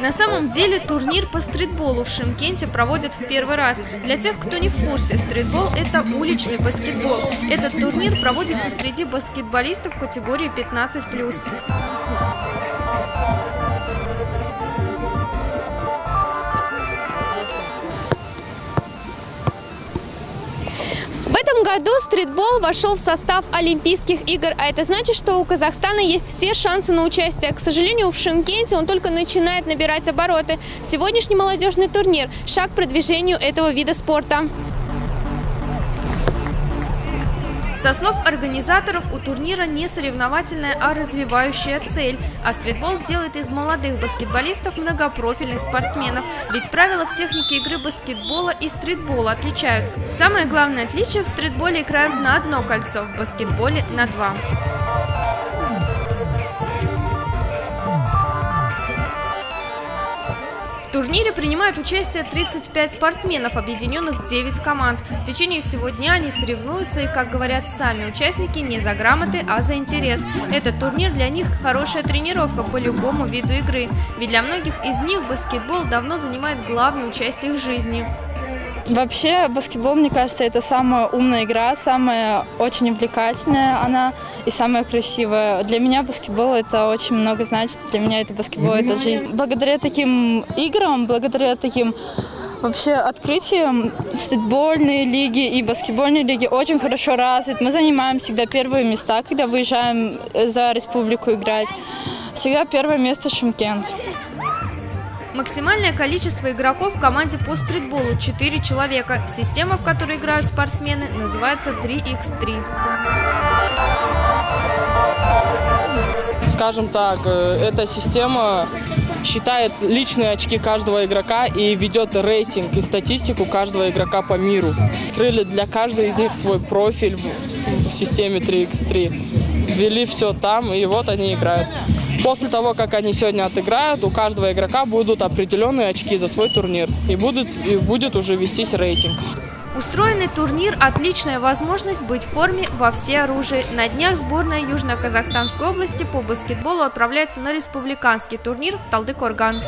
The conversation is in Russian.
На самом деле турнир по стритболу в Шимкенте проводят в первый раз. Для тех, кто не в курсе, стритбол – это уличный баскетбол. Этот турнир проводится среди баскетболистов категории 15+. Году стритбол вошел в состав Олимпийских игр, а это значит, что у Казахстана есть все шансы на участие. К сожалению, в Шимкенте он только начинает набирать обороты. Сегодняшний молодежный турнир – шаг к продвижению этого вида спорта. Со слов организаторов, у турнира не соревновательная, а развивающая цель. А стритбол сделает из молодых баскетболистов многопрофильных спортсменов. Ведь правила в технике игры баскетбола и стритбола отличаются. Самое главное отличие – в стритболе играют на одно кольцо, в баскетболе – на два. Турнире принимают участие 35 спортсменов, объединенных в 9 команд. В течение всего дня они соревнуются и, как говорят сами участники, не за грамоты, а за интерес. Этот турнир для них хорошая тренировка по любому виду игры. Ведь для многих из них баскетбол давно занимает главное участие в жизни. Вообще баскетбол, мне кажется, это самая умная игра, самая очень увлекательная она и самая красивая. Для меня баскетбол это очень много значит. Для меня это баскетбол это жизнь. Благодаря таким играм, благодаря таким вообще открытиям стритбольные лиги и баскетбольные лиги очень хорошо развиты. Мы занимаем всегда первые места, когда выезжаем за республику играть. Всегда первое место Шимкент. Максимальное количество игроков в команде по стритболу – 4 человека. Система, в которой играют спортсмены, называется 3x3. Скажем так, э, эта система считает личные очки каждого игрока и ведет рейтинг и статистику каждого игрока по миру. Открыли для каждого из них свой профиль в, системе 3x3. Ввели все там, и вот они играют. После того, как они сегодня отыграют, у каждого игрока будут определенные очки за свой турнир. И, будут, и будет уже вестись рейтинг. Устроенный турнир – отличная возможность быть в форме во все оружие. На днях сборная Южно-Казахстанской области по баскетболу отправляется на республиканский турнир в Талдыкорган.